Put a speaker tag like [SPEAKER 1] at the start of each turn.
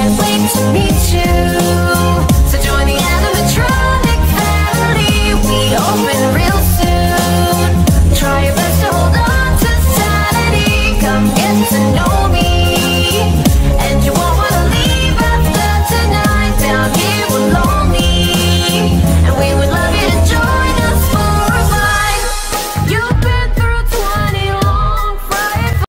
[SPEAKER 1] can't wait to meet you.